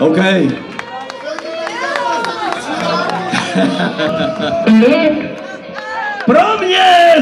OK. Pro mnie.